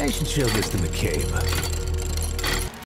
I should show this to McCabe.